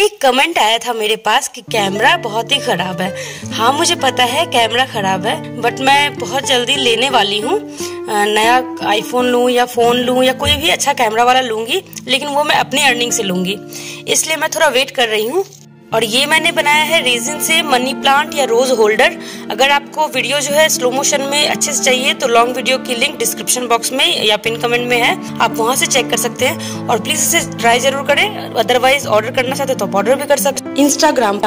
एक कमेंट आया था मेरे पास कि कैमरा बहुत ही खराब है। हाँ मुझे पता है कैमरा खराब है बट मैं बहुत जल्दी लेने वाली हूँ। नया आईफोन लूँ या फ़ोन लूँ या कोई भी अच्छा कैमरा वाला लूँगी, लेकिन वो मैं अपनी अर्निंग से लूँगी। इसलिए मैं थोड़ा वेट कर रही हूँ। और ये मैंने बनाया है रेजिन से मनी प्लांट या रोज होल्डर अगर आपको वीडियो जो है स्लो मोशन में अच्छे से चाहिए तो लॉन्ग वीडियो की लिंक डिस्क्रिप्शन बॉक्स में या पिन कमेंट में है। आप वहाँ से चेक कर सकते हैं। और प्लीज़ इसे ट्राई ज़रूर करें। अदरवाइज़ ऑर्डर करना चाहते तो आप ऑर्डर भी कर सकते इंस्टाग्राम